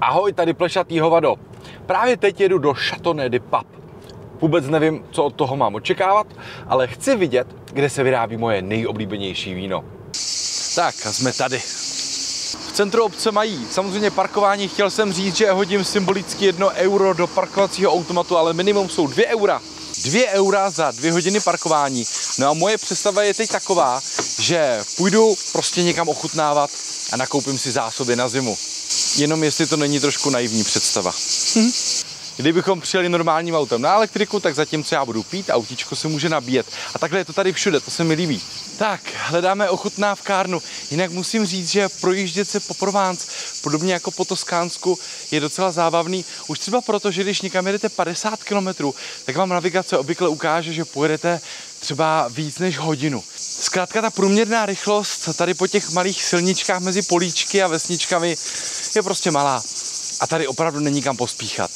Ahoj, tady plešatý hovado. Právě teď jedu do Chateauneuf de Pap. Vůbec nevím, co od toho mám očekávat, ale chci vidět, kde se vyrábí moje nejoblíbenější víno. Tak a jsme tady. V centru obce mají samozřejmě parkování. Chtěl jsem říct, že hodím symbolicky jedno euro do parkovacího automatu, ale minimum jsou dvě eura. Dvě eura za dvě hodiny parkování. No a moje představa je teď taková, že půjdu prostě někam ochutnávat a nakoupím si zásoby na zimu. Jenom jestli to není trošku naivní představa. Hm. Kdybychom přijeli normálním autem na elektriku, tak zatímco já budu pít, autíčko se může nabíjet. A takhle je to tady všude, to se mi líbí. Tak, hledáme ochutnávkárnu. Jinak musím říct, že projíždět se po Provence, podobně jako po Toskánsku, je docela zábavný. Už třeba proto, že když někam jedete 50 km, tak vám navigace obvykle ukáže, že pojedete třeba víc než hodinu. Zkrátka ta průměrná rychlost tady po těch malých silničkách mezi políčky a vesničkami je prostě malá. A tady opravdu není kam pospíchat.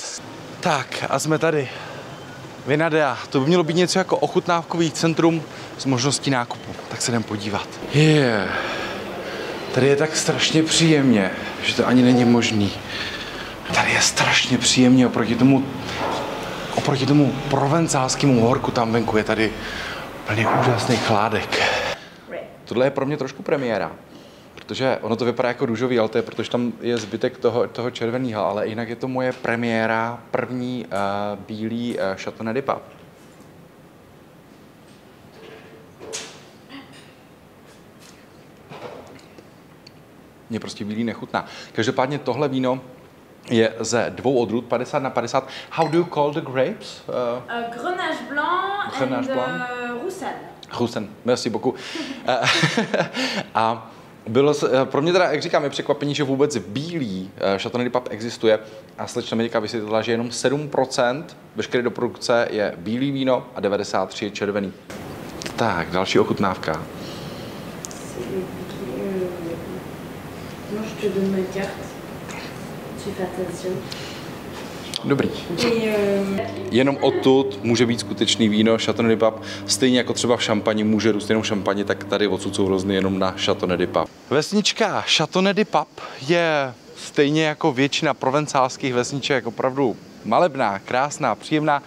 Tak a jsme tady. Vinadea, to by mělo být něco jako ochutnávkový centrum s možností nákupu. Tak se jdem podívat. Je, yeah. tady je tak strašně příjemně, že to ani není možný. Tady je strašně příjemně oproti tomu, oproti tomu provencálskému horku tam venku je tady úplně úžasný chládek. Tohle je pro mě trošku premiéra, protože ono to vypadá jako růžový, ale to je, protože tam je zbytek toho, toho červeného, ale jinak je to moje premiéra, první uh, bílý uh, Chateauneuf de Pape. Mě prostě bílý nechutná. Každopádně tohle víno je ze dvou odrůd, 50 na 50. How do you call the grapes? Uh, Uh, Grenache blanc Grenache and blanc. uh, merci beaucoup. A bylo, eh, pro mě teda, jak říkám, je překvapení, že vůbec bílý eh, Chateauneuf de Pape existuje a slečna mi teďka vysvětlila, že jenom 7% veškeré do produkce je bílý víno a 93 je červený. Tak, další ochutnávka. Non, je te donne ma carte. Tu fais attention. Dobrý. Jenom odtud může být skutečný víno Chateauneuf de Pape. Stejně jako třeba v šampani může růst jenom šampani, tak tady odsud jsou hrozny jenom na Chateauneuf de Pape. Vesnička Chateauneuf de Pape je stejně jako většina provencálských vesniček opravdu malebná, krásná, příjemná.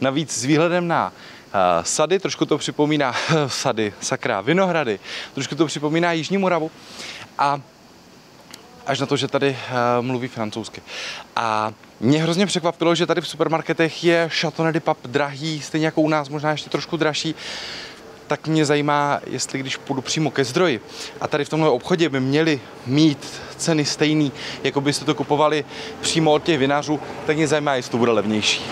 Navíc s výhledem na eh, sady, trošku to připomíná sady, sakra, vinohrady, trošku to připomíná Jižní Moravu. A až na to, že tady uh, mluví francouzsky. A mě hrozně překvapilo, že tady v supermarketech je Chateauneuf de Pape drahý, stejně jako u nás, možná ještě trošku dražší. Tak mě zajímá, jestli když půjdu přímo ke zdroji a tady v tomhle obchodě by měli mít ceny stejný, jako byste to kupovali přímo od těch vinařů, tak mě zajímá, jestli to bude levnější.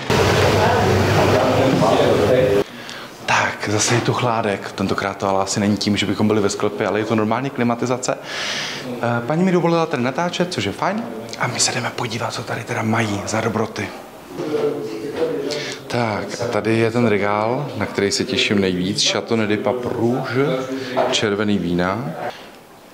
Tak, zase je tu chládek. Tentokrát to ale asi není tím, že bychom byli ve sklepě, ale je to normální klimatizace. Eh, Paní mi dovolila tady natáčet, což je fajn. A my se jdeme podívat, co tady teda mají za dobroty. Tak, a tady je ten regál, na který se těším nejvíc. Chateauneuf de Pape Rouge, červený vína.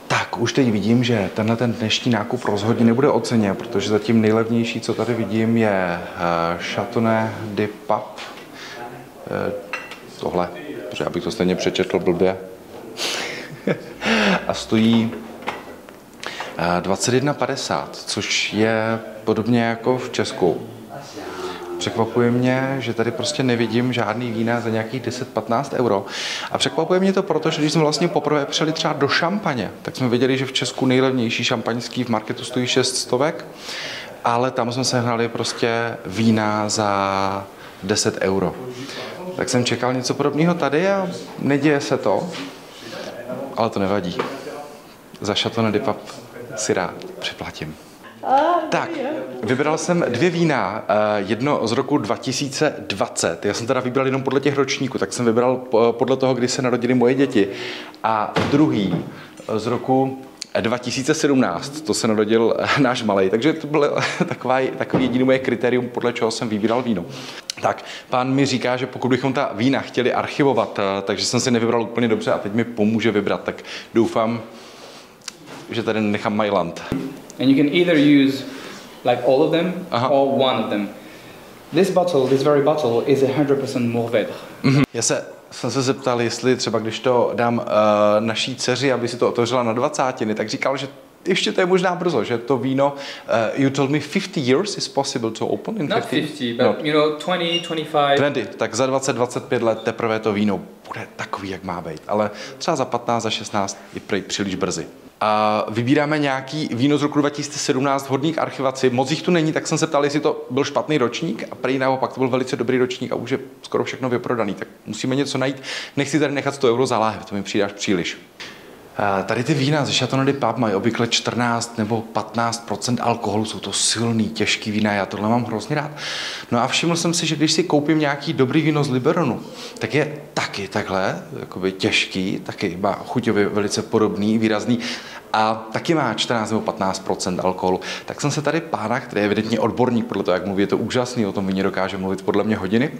Tak, už teď vidím, že tenhle ten dnešní nákup rozhodně nebude o ceně, protože zatím nejlevnější, co tady vidím, je uh, Chateauneuf de Pape. Eh, tohle, protože abych to stejně přečetl blbě. a stojí eh, 21,50, což je podobně jako v Česku. Překvapuje mě, že tady prostě nevidím žádný vína za nějakých 10-15 euro. A překvapuje mě to proto, že když jsme vlastně poprvé přijeli třeba do šampaně, tak jsme věděli, že v Česku nejlevnější šampaňský v marketu stojí 6 stovek, ale tam jsme sehnali prostě vína za 10 euro. Tak jsem čekal něco podobného tady a neděje se to, ale to nevadí. Za Chateauneuf de Pape si rád připlatím. Tak, vybral jsem dvě vína, eh, jedno z roku 2020. Já jsem teda vybral jenom podle těch ročníků, tak jsem vybral po- podle toho, kdy se narodily moje děti. A druhý z roku 2017, to se narodil eh, náš malej, takže to bylo taková, takový jediný moje kritérium, podle čeho jsem vybíral víno. Tak, pán mi říká, že pokud bychom ta vína chtěli archivovat, eh, takže jsem si nevybral úplně dobře a teď mi pomůže vybrat, tak doufám, že tady nechám Mailand. and you can either use like all of them Uh-huh. or one of them. This bottle, this very bottle, is 100% Mourvedre. Já se, jsem se zeptal, jestli třeba když to dám uh, naší dceři, aby si to otevřela na dvacátiny, tak říkal, že ještě to je možná brzo, že to víno, uh, you told me 50 years is possible to open in Not 50? 50, but No. you know, 20, 25. 20, tak za 20-25 let teprve to víno bude takový, jak má být. Ale třeba za 15, za 16 je prej příliš brzy. Vybíráme nějaký víno z roku 2017 vhodný k archivaci. Moc jich tu není, tak jsem se ptal, jestli to byl špatný ročník a prej naopak to byl velice dobrý ročník a už je skoro všechno vyprodaný. Tak musíme něco najít. Nechci tady nechat 100 euro za láhev, to mi přijde až příliš. Tady ty vína ze Chateau de Pape mají obvykle 14 nebo 15 alkoholu, jsou to silný, těžký vína, já tohle mám hrozně rád. No a všiml jsem si, že když si koupím nějaký dobrý víno z Liberonu, tak je taky takhle, jakoby těžký, taky má chuťově velice podobný, výrazný a taky má 14 nebo 15 alkoholu. Tak jsem se tady pána, který je evidentně odborník, podle toho, jak mluví, je to úžasný, o tom víně dokáže mluvit podle mě hodiny,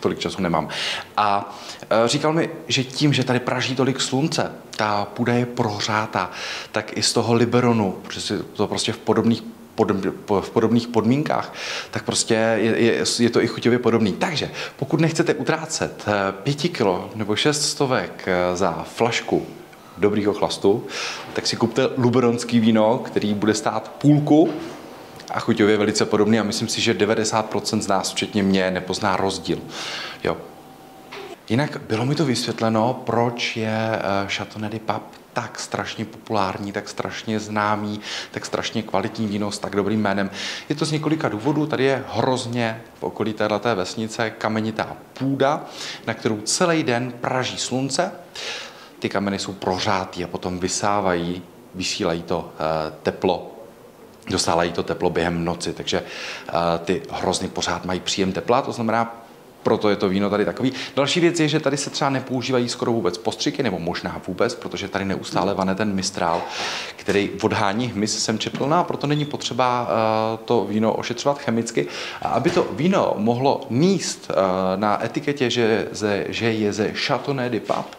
tolik času nemám. A e, říkal mi, že tím, že tady praží tolik slunce, ta půda je prohřátá, tak i z toho Liberonu, protože to prostě v podobných podob- po- v podobných podmínkách, tak prostě je, je, je to i chuťově podobný. Takže pokud nechcete utrácet eh, pěti kilo nebo šest stovek eh, za flašku dobrýho chlastu, tak si kupte luberonský víno, který bude stát půlku a chuťově velice podobný a myslím si, že 90% z nás, včetně mě, nepozná rozdíl. Jo. Jinak bylo mi to vysvětleno, proč je eh, Chateauneuf de Pape tak strašně populární, tak strašně známý, tak strašně kvalitní víno s tak dobrým jménem. Je to z několika důvodů. Tady je hrozně v okolí této vesnice kamenitá půda, na kterou celý den praží slunce. Ty kameny jsou prořátý a potom vysávají, vysílají to eh, teplo dostávají to teplo během noci, takže uh, ty hrozny pořád mají příjem tepla, to znamená, proto je to víno tady takový. Další věc je, že tady se třeba nepoužívají skoro vůbec postřiky, nebo možná vůbec, protože tady neustále vane ten mistrál, který odhání hmyz, no a proto není potřeba uh, to víno ošetřovat chemicky. A aby to víno mohlo níst uh, na etiketě, že, že je ze Chateauneuf de Pape,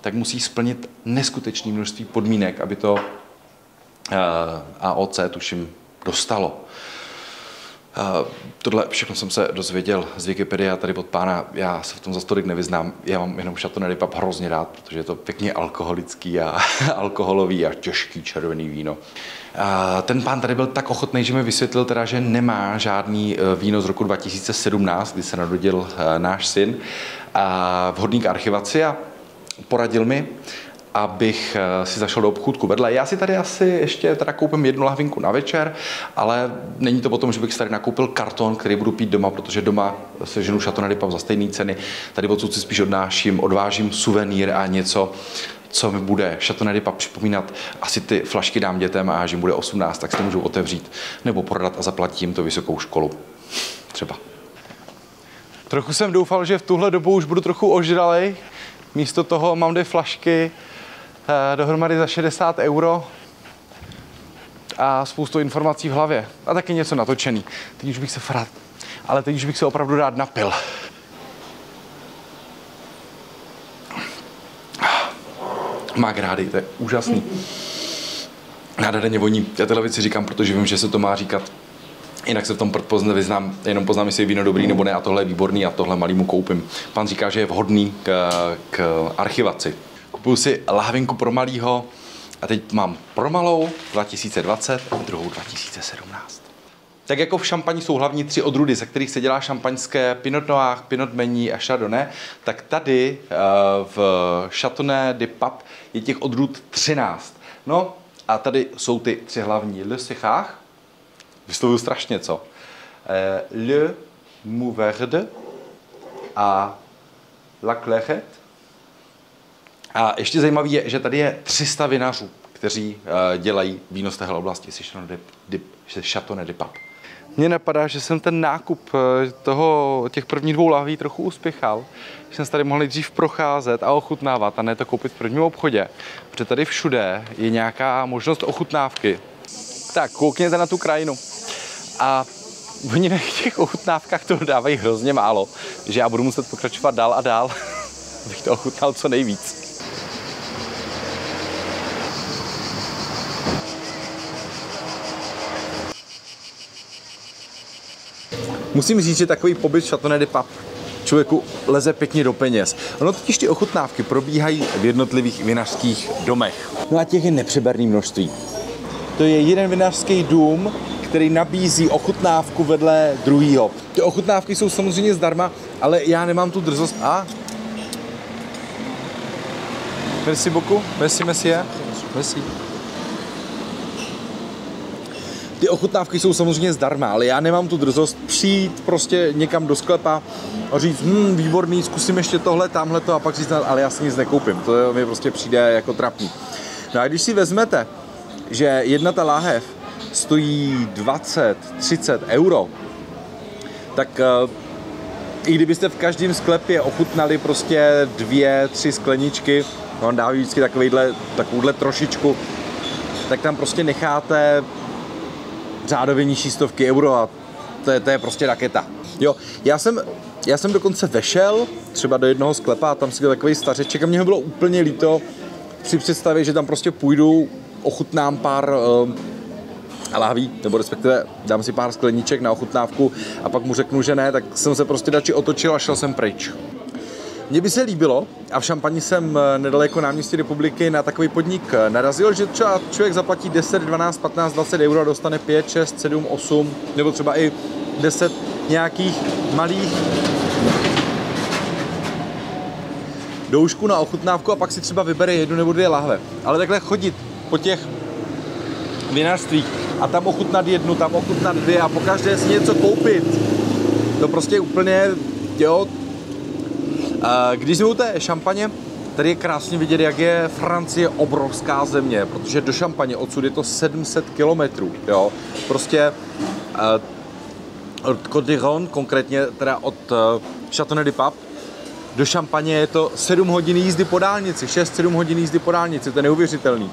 tak musí splnit neskutečné množství podmínek, aby to eh, AOC, tuším, dostalo. Eh, Tohle všechno jsem se dozvěděl z Wikipedie a tady od pána, já se v tom za tolik nevyznám, já mám jenom de Pape hrozně rád, protože je to pěkně alkoholický a alkoholový a těžký červený víno. A ten pán tady byl tak ochotný, že mi vysvětlil teda, že nemá žádný eh, víno z roku 2017, kdy se narodil eh, náš syn, a vhodný k archivaci a poradil mi, abych eh, si zašel do obchůdku vedle. Já si tady asi ještě teda koupím jednu lahvinku na večer, ale není to potom, že bych si tady nakoupil karton, který budu pít doma, protože doma se ženu de Pape za stejné ceny. Tady odsud si spíš odnáším, odvážím suvenýr a něco, co mi bude Chateauneuf de Pape připomínat. Asi ty flašky dám dětem a až jim bude 18, tak si to můžu otevřít nebo prodat a zaplatím to vysokou školu. Třeba. Trochu jsem doufal, že v tuhle dobu už budu trochu ožralej. Místo toho mám dvě flašky dohromady za 60 euro a spoustu informací v hlavě. A taky něco natočený. Teď už bych se rád, ale teď už bych se opravdu rád napil. Má grády, to je úžasný. Nádherně voní. Já tyhle věci říkám, protože vím, že se to má říkat Jinak se v tom poz- nevyznám, jenom poznám, jestli je víno dobrý nebo ne a tohle je výborný a tohle malýmu koupím. Pan říká, že je vhodný k, k archivaci. Kupuju si lahvinku pro malýho a teď mám pro malou 2020 a druhou 2017. Tak jako v šampani jsou hlavní tři odrůdy, ze kterých se dělá šampaňské Pinot Noir, Pinot Meunier a Chardonnay, tak tady eh, v Chateauneuf de Pape je těch odrůd 13. No a tady jsou ty tři hlavní Le Sechard, vyslovuju strašně co. Eh, Le Mouverde a La Clairette. A ještě zajímavé je, že tady je 300 vinařů, kteří eh, dělají víno z téhle oblasti, se Chateauneuf de, Pape. Mně napadá, že jsem ten nákup eh, toho, těch prvních dvou lahví trochu uspěchal, že jsem se tady mohl nejdřív procházet a ochutnávat a ne to koupit v prvním obchodě, protože tady všude je nějaká možnost ochutnávky. Tak, koukněte na tu krajinu. A oni na těch ochutnávkách to dávají hrozně málo, že já budu muset pokračovat dál a dál, abych to ochutnal co nejvíc. Musím říct, že takový pobyt v Chateauneuf de Pape člověku leze pěkně do peněz. Ono totiž ty ochutnávky probíhají v jednotlivých vinařských domech. No a těch je nepřeberný množství. to je jeden vinařský dům, který nabízí ochutnávku vedle druhého. Ty ochutnávky jsou samozřejmě zdarma, ale já nemám tu drzost. A? Merci beaucoup. Merci, monsieur. Merci. Ty ochutnávky jsou samozřejmě zdarma, ale já nemám tu drzost přijít prostě někam do sklepa a říct, hm, výborný, zkusím ještě tohle, tamhle to a pak říct, ale já si nic nekoupím. To mi prostě přijde jako trapný. No a když si vezmete, že jedna ta láhev stojí 20, 30 euro, tak eh, i kdybyste v každém sklepě ochutnali prostě dvě, tři skleničky, no, on dá vždycky takovýhle, takovouhle trošičku, tak tam prostě necháte řádově nižší stovky euro a to je, to je prostě raketa. Jo, já jsem, já jsem dokonce vešel třeba do jednoho sklepa a tam si byl takový stařeček a mě ho bylo úplně líto při představě, že tam prostě půjdu, ochutnám pár uh, lahví, nebo respektive dám si pár skleníček na ochutnávku a pak mu řeknu, že ne, tak jsem se prostě radši otočil a šel jsem pryč. Mně by se líbilo, a v Šampani jsem eh, nedaleko náměstí republiky na takový podnik eh, narazil, že třeba člověk zaplatí 10, 12, 15, 20 euro a dostane 5, 6, 7, 8, nebo třeba i 10 nějakých malých doušku na ochutnávku a pak si třeba vybere jednu nebo dvě lahve. Ale takhle chodit po těch vinařstvích a tam ochutnat jednu, tam ochutnat dvě a po každé si něco koupit, to prostě úplně, jo, když jsme u té šampaně, tady je krásně vidět, jak je Francie obrovská země, protože do Šampaně odsud je to 700 kilometrů, jo. Prostě uh, od Côte konkrétně teda od uh, Châteauneuf du Pape, do Šampaně je to 7 hodin jízdy po dálnici, 6-7 hodin jízdy po dálnici, to je neuvěřitelný.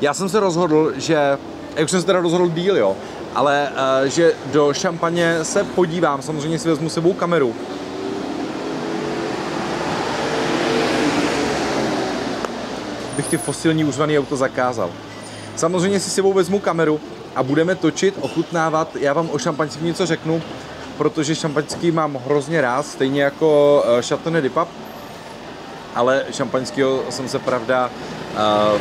Já jsem se rozhodl, že, jak jsem se teda rozhodl díl, jo, ale uh, že do Šampaně se podívám, samozřejmě si vezmu sebou kameru, bych ty fosilní užvaný auto zakázal. Samozřejmě si sebou vezmu kameru a budeme točit, ochutnávat. Já vám o šampaňském něco řeknu, protože šampaňský mám hrozně rád, stejně jako uh, Chateauneuf de Pape, ale šampaňského jsem se pravda uh,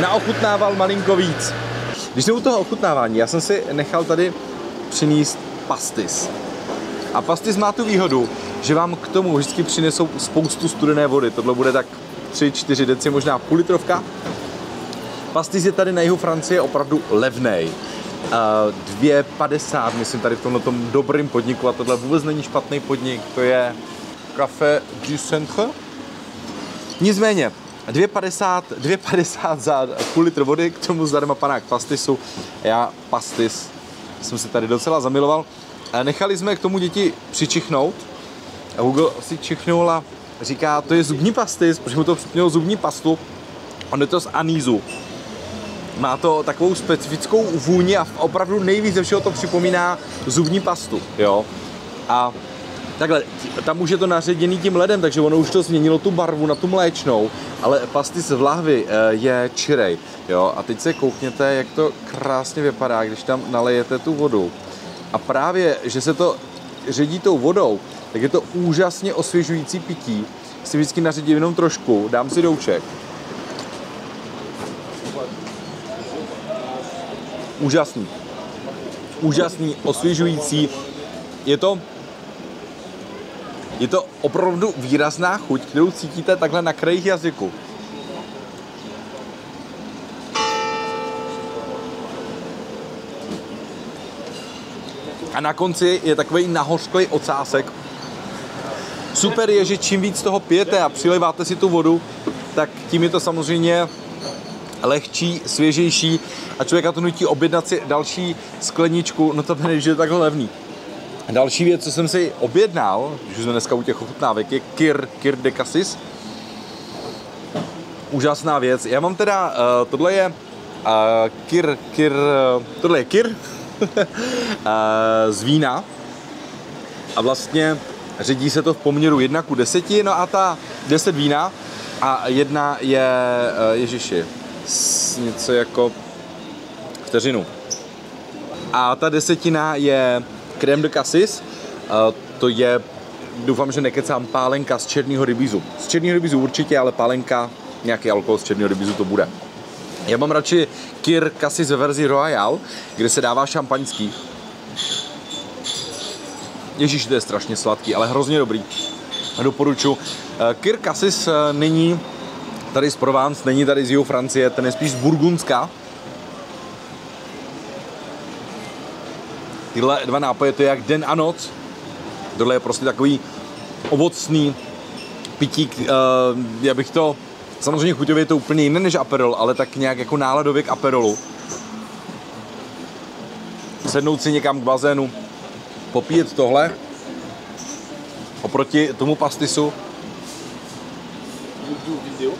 naochutnával malinko víc. Když jsem u toho ochutnávání, já jsem si nechal tady přinést pastis. A pastis má tu výhodu, že vám k tomu vždycky přinesou spoustu studené vody. Tohle bude tak 3-4 deci, možná půl litrovka. Pastis je tady na jihu Francie opravdu levnej. Uh, 2,50, myslím, tady v tomhle tom dobrým podniku a tohle vůbec není špatný podnik, to je Café du Centre. Nicméně, 2,50, 2,50 za půl litr vody, k tomu zdarma panák pastisu. Já pastis jsem si tady docela zamiloval. Nechali jsme k tomu děti přičichnout, a Google si čichnul a říká, to je zubní pastis, protože mu to mělo zubní pastu. On je to z anízu. Má to takovou specifickou vůni a opravdu nejvíc ze všeho to připomíná zubní pastu, jo. A takhle, tam už je to naředěný tím ledem, takže ono už to změnilo tu barvu na tu mléčnou, ale pasty z lahvy eh, je čirej, jo. A teď se koukněte, jak to krásně vypadá, když tam nalejete tu vodu. A právě, že se to ředí tou vodou, tak je to úžasně osvěžující pití. Si vždycky nařídím jenom trošku, dám si douček. Úžasný. Úžasný, osvěžující. Je to je to opravdu výrazná chuť, kterou cítíte takhle na krajích jazyku. A na konci je takový nahořklý ocásek, Super je, že čím víc toho pijete a přileváte si tu vodu, tak tím je to samozřejmě lehčí, svěžejší a člověka to nutí objednat si další skleničku, no to bude, že je takhle levný. Další věc, co jsem si objednal, když jsme dneska u těch ochutnávek, je Kir, Kir de Cassis. Úžasná věc. Já mám teda, uh, tohle je uh, Kir, Kir, uh, tohle je Kir uh, z vína. A vlastně Ředí se to v poměru 1 ku 10, no a ta 10 vína a jedna je, eh, ježiši, něco jako vteřinu. A ta desetina je crème de cassis, to je, doufám, že nekecám, pálenka z černého rybízu. Z černého rybízu určitě, ale pálenka nějaký alkohol z černého rybízu to bude. Já mám radši Kir Cassis ve verzi Royal, kde se dává šampaňský. Ježíš, to je strašně sladký, ale hrozně dobrý. Doporučuji. Eh, Kir Cassis eh, není tady z Provence, není tady z jihu Francie, ten je spíš z Burgundska. Tyhle dva nápoje, to je jak den a noc. Tohle je prostě takový ovocný pitík, uh, já bych to, samozřejmě chuťově je to úplně jiné než Aperol, ale tak nějak jako náladově k Aperolu. Sednout si někam k bazénu, popíjet tohle, oproti tomu pastisu. YouTube vidéo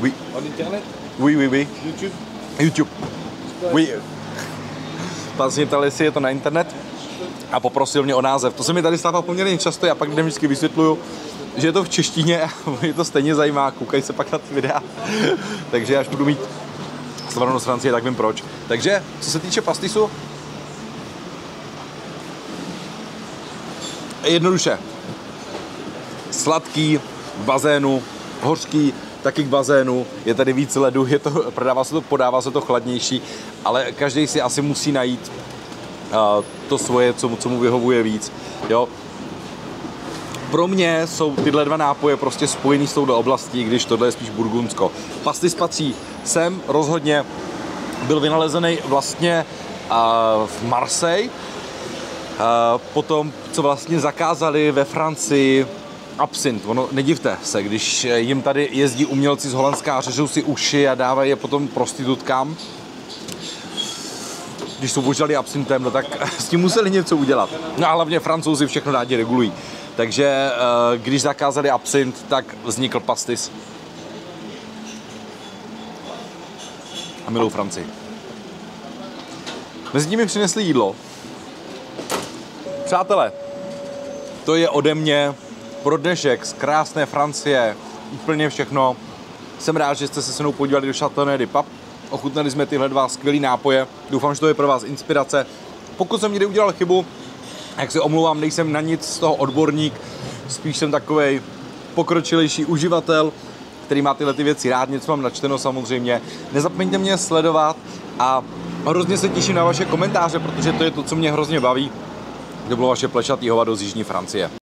Oui, en internet oui, oui, oui. YouTube YouTube. Oui. Pan ředitel, jestli je to na internet a poprosil mě o název. To se mi tady stává poměrně často, já pak lidem vždycky vysvětluju, že je to v češtině a je to stejně zajímá, koukají se pak na ty videa. Takže až budu mít slavnou z Francie, tak vím proč. Takže, co se týče pastisu, jednoduše. Sladký, v bazénu, hořký, taky k bazénu, je tady víc ledu, je to, prodává se to, podává se to chladnější, ale každý si asi musí najít uh, to svoje, co, mu- co mu vyhovuje víc. Jo? Pro mě jsou tyhle dva nápoje prostě spojený s touhle oblastí, když tohle je spíš burgundsko. Pastis patří sem rozhodně, byl vynalezený vlastně uh, v Marseille, potom, co vlastně zakázali ve Francii absint. Ono, nedivte se, když jim tady jezdí umělci z Holandska a řežou si uši a dávají je potom prostitutkám, když jsou požali absintem, no tak s tím museli něco udělat. No a hlavně francouzi všechno rádi regulují. Takže eh, když zakázali absint, tak vznikl pastis. A milou Francii. Mezi nimi přinesli jídlo. Přátelé, to je ode mě pro dnešek z krásné Francie. Úplně všechno. Jsem rád, že jste se se mnou podívali do Chateauneuf de Pub. Ochutnali jsme tyhle dva skvělé nápoje. Doufám, že to je pro vás inspirace. Pokud jsem někdy udělal chybu, jak se omlouvám, nejsem na nic z toho odborník, spíš jsem takový pokročilejší uživatel, který má tyhle ty věci rád, něco mám načteno samozřejmě. Nezapomeňte mě sledovat a hrozně se těším na vaše komentáře, protože to je to, co mě hrozně baví. To bylo vaše plešatý hovado z Jižní Francie.